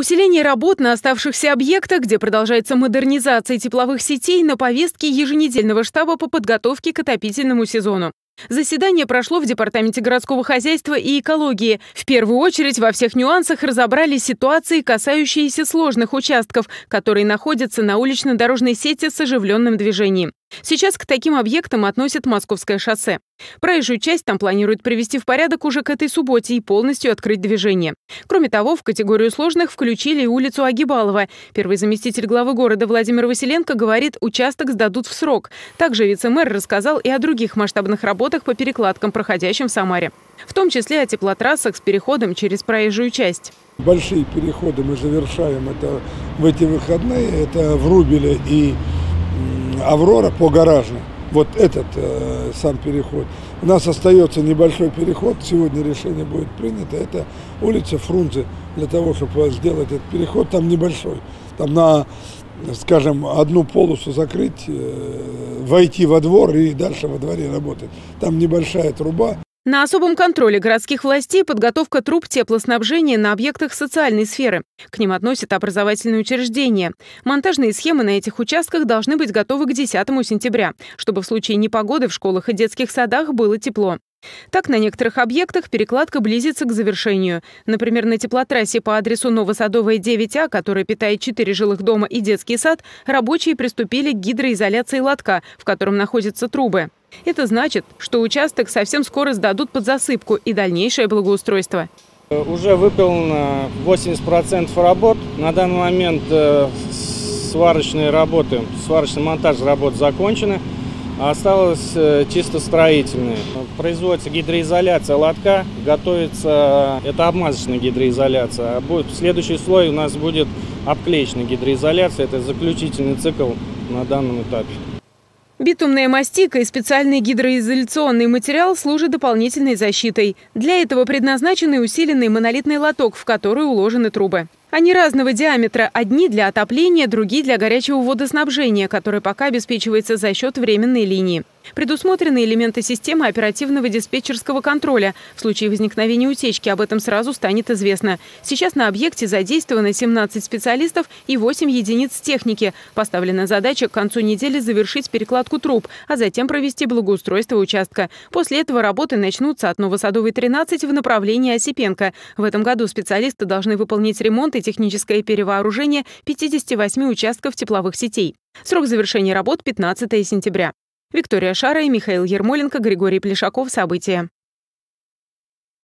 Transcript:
Усиление работ на оставшихся объектах, где продолжается модернизация тепловых сетей, на повестке еженедельного штаба по подготовке к отопительному сезону. Заседание прошло в Департаменте городского хозяйства и экологии. В первую очередь во всех нюансах разобрали ситуации, касающиеся сложных участков, которые находятся на улично-дорожной сети с оживленным движением. Сейчас к таким объектам относят Московское шоссе. Проезжую часть там планируют привести в порядок уже к этой субботе и полностью открыть движение. Кроме того, в категорию сложных включили и улицу Агибалова. Первый заместитель главы города Владимир Василенко говорит, участок сдадут в срок. Также вице-мэр рассказал и о других масштабных работах по перекладкам, проходящим в Самаре. В том числе о теплотрассах с переходом через проезжую часть. Большие переходы мы завершаем это в эти выходные. Это в Рубеле и Аврора по гаражной. Вот этот э, сам переход. У нас остается небольшой переход. Сегодня решение будет принято. Это улица Фрунзе. Для того, чтобы сделать этот переход, там небольшой. Там на, скажем, одну полосу закрыть, э, войти во двор и дальше во дворе работать. Там небольшая труба. На особом контроле городских властей подготовка труб теплоснабжения на объектах социальной сферы. К ним относят образовательные учреждения. Монтажные схемы на этих участках должны быть готовы к 10 сентября, чтобы в случае непогоды в школах и детских садах было тепло. Так, на некоторых объектах перекладка близится к завершению. Например, на теплотрассе по адресу Новосадовая 9А, которая питает четыре жилых дома и детский сад, рабочие приступили к гидроизоляции лотка, в котором находятся трубы. Это значит, что участок совсем скоро сдадут под засыпку и дальнейшее благоустройство. Уже выполнено 80% работ. На данный момент э, сварочные работы, сварочный монтаж работ закончены. Осталось э, чисто строительные. Производится гидроизоляция лотка, готовится, это обмазочная гидроизоляция. А будет, следующий слой у нас будет обклеечная гидроизоляция, это заключительный цикл на данном этапе. Битумная мастика и специальный гидроизоляционный материал служат дополнительной защитой. Для этого предназначен усиленный монолитный лоток, в который уложены трубы. Они разного диаметра. Одни для отопления, другие для горячего водоснабжения, которое пока обеспечивается за счет временной линии. Предусмотрены элементы системы оперативного диспетчерского контроля. В случае возникновения утечки об этом сразу станет известно. Сейчас на объекте задействовано 17 специалистов и 8 единиц техники. Поставлена задача к концу недели завершить перекладку труб, а затем провести благоустройство участка. После этого работы начнутся от Новосадовой 13 в направлении Осипенко. В этом году специалисты должны выполнить ремонт и техническое перевооружение 58 участков тепловых сетей. Срок завершения работ 15 сентября. Виктория Шара и Михаил Ермоленко, Григорий Плешаков. События.